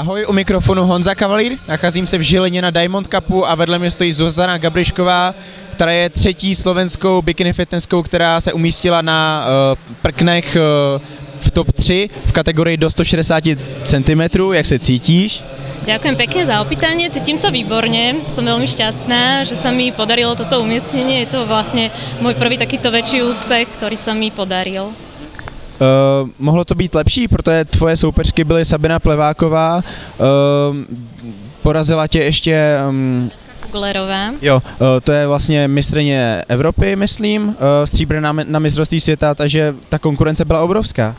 Ahoj, u mikrofonu Honza Kavalír, nacházím se v Žilině na Diamond Cupu a vedle mě stojí Zuzana Gabrišková, která je třetí slovenskou bikini fitnesskou, která se umístila na uh, prknech uh, v top 3 v kategorii do 160 cm. Jak se cítíš? Ďakujem pekne za opýtanie, cítim sa výborne, som veľmi šťastná, že sa mi podarilo toto umiestnenie, je to vlastne môj prvý takýto väčší úspech, ktorý sa mi podaril. Uh, mohlo to být lepší, protože tvoje soupeřky byly Sabina Pleváková, uh, porazila tě ještě... Um, Glerová. Jo, uh, to je vlastně mistrně Evropy, myslím, uh, stříbrná na, na mistrovství světa, takže ta konkurence byla obrovská.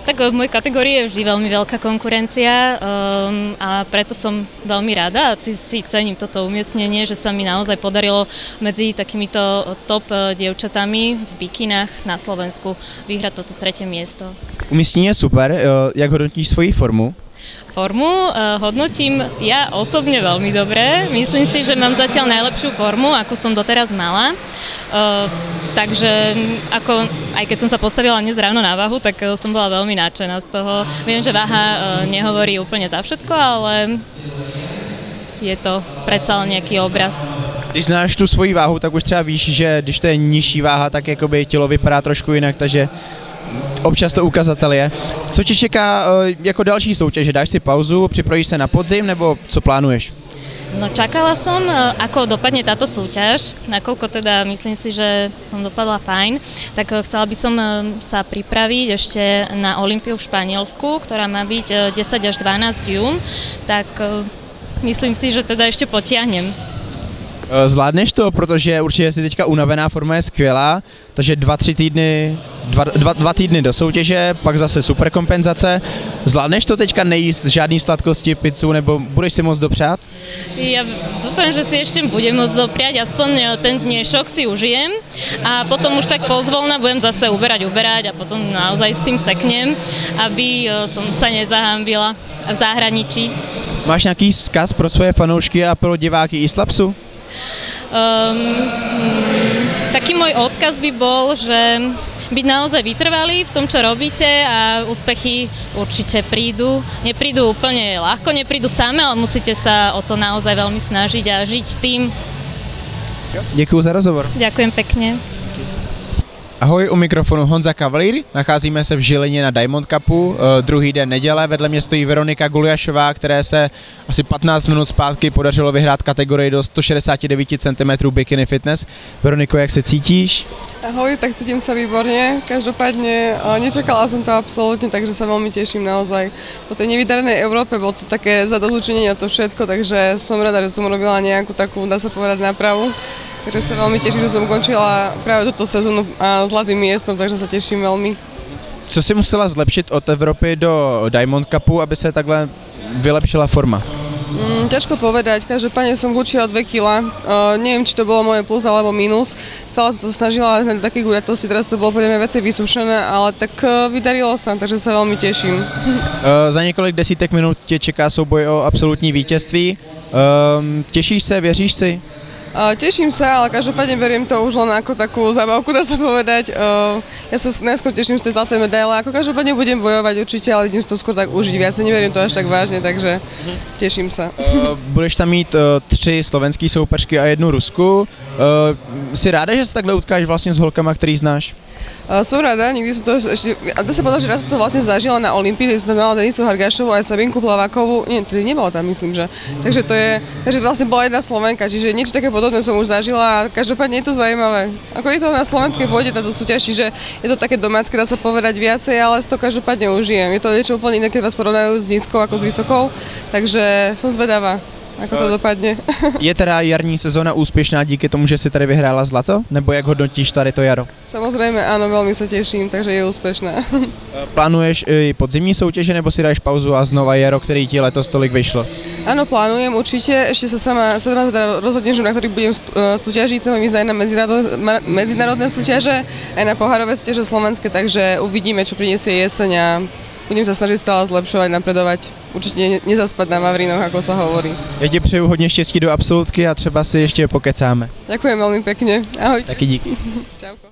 Tak v mojej kategórii je vždy veľmi veľká konkurencia um, a preto som veľmi rada a si, si cením toto umiestnenie, že sa mi naozaj podarilo medzi takýmito top uh, dievčatami v bikinách na Slovensku vyhrať toto tretie miesto. Umístění je super, jak hodnotíš svoji formu? Formu uh, hodnotím ja osobne veľmi dobre. Myslím si, že mám zatiaľ najlepšiu formu, akú som doteraz mala. Uh, takže ako, aj keď som sa postavila dnes ráno na váhu, tak uh, som bola veľmi nadšená z toho. Viem, že váha nehovorí úplne za všetko, ale je to predsa len nejaký obraz. Když znáš tu svoji váhu, tak už třeba víš, že když to je nižší váha, tak jakoby tělo vypadá trošku jinak, takže občas to ukazatel je. Co ti čeká uh, jako další soutěže? Dáš si pauzu, připravíš se na podzim nebo co plánuješ? No čakala som, e, ako dopadne táto súťaž, nakoľko teda myslím si, že som dopadla fajn, tak e, chcela by som sa pripraviť ešte na Olympiu v Španielsku, ktorá má byť 10 až 12 jún, tak myslím si, že teda ešte potiahnem. Zvládneš to, protože určitě si teďka unavená, forma je skvělá, takže dva, tři týdny, dva, dva, dva týdny do soutěže, pak zase super kompenzace. Zvládneš to teďka nejíst žádný sladkosti, pizzu, nebo budeš si moc dopřát? Ja dúfam, že si ešte budem môcť dopriať, aspoň ten dnešok si užijem a potom už tak pozvolna budem zase uberať, uberať a potom naozaj s tým seknem, aby som sa nezahambila v zahraničí. Máš nějaký vzkaz pro svoje fanoušky a pro diváky Islapsu? Um, taký môj odkaz by bol, že byť naozaj vytrvalý v tom, čo robíte a úspechy určite prídu. Neprídu úplne ľahko, neprídu same, ale musíte sa o to naozaj veľmi snažiť a žiť tým. Děkuji za rozhovor. Ďakujem pekne. Ahoj, u mikrofonu Honza Kavalír, nacházíme se v Žilině na Diamond Cupu, eh, druhý den neděle, vedle mě stojí Veronika Guljašová, které se asi 15 minut zpátky podařilo vyhrát kategorii do 169 cm bikini fitness. Veroniko, jak se cítíš? Ahoj, tak cítim sa výborne. Každopádne eh, nečakala som to absolútne, takže sa veľmi teším naozaj. Po tej nevydarenej Európe bolo to také zadozučenie na to všetko, takže som rada, že som robila nejakú takú, dá sa povedať, nápravu. Takže sa veľmi teším, že som ukončila práve túto sezónu a zlatým miestom, takže sa teším veľmi. Co si musela zlepšit od Evropy do Diamond Cupu, aby se takhle vylepšila forma? Mm, ťažko povedať, každopádne som o 2 kg. Uh, neviem, či to bolo moje plus alebo minus. Stále som to snažila na takých guľatosti, teraz to bolo podľa mňa veci vysušené, ale tak uh, vydarilo sa, takže sa veľmi teším. Uh, za několik desítek minut tě čeká souboj o absolutní vítězství. Um, těšíš se, věříš si? Teším sa, ale každopádne beriem to už len ako takú zabavku, dá sa povedať. Ja sa najskôr teším z tej zlatej medaile, ako každopádne budem bojovať určite, ale idem to skôr tak užiť viac, neverím to až tak vážne, takže teším sa. Uh, budeš tam mít uh, tři slovenský soupeřky a jednu Rusku. Uh, si ráda, že se takhle utkáš vlastně s holkama, který znáš? Som rada, nikdy som to ešte, a dá sa povedať, že raz som to vlastne zažila na Olympii, kde som tam mala Denisu Hargašovú aj Sabinku Plavákovú, nie, tedy nebola tam, myslím, že. Takže to je, takže vlastne bola jedna Slovenka, čiže niečo také podobné som už zažila a každopádne je to zaujímavé. Ako je to na slovenskej pôde táto súťaž, čiže je to také domácké, dá sa povedať viacej, ale si to každopádne užijem. Je to niečo úplne iné, keď vás porovnajú s nízkou ako s vysokou, takže som zvedavá ako to dopadne. Je teda jarní sezóna úspěšná díky tomu, že si tady vyhrála zlato? Nebo jak hodnotíš tady to jaro? Samozrejme, áno, veľmi sa teším, takže je úspešná. Plánuješ i podzimní soutěže, nebo si dáš pauzu a znova jaro, který ti letos tolik vyšlo? Áno, plánujem určite. Ešte sa sama, sama teda rozhodnem, že na ktorých budem súťažiť. Chcem ísť aj na medzinárodné súťaže, aj na pohárové súťaže slovenské, takže uvidíme, čo priniesie jeseň a budem sa snažiť stále zlepšovať, napredovať. Určite nezaspať na Vavrinoch, ako sa hovorí. Já ti přeju hodně štěstí do absolutky a třeba si ještě pokecáme. Ďakujem veľmi pekne. Ahoj. Taky díky. Čauko.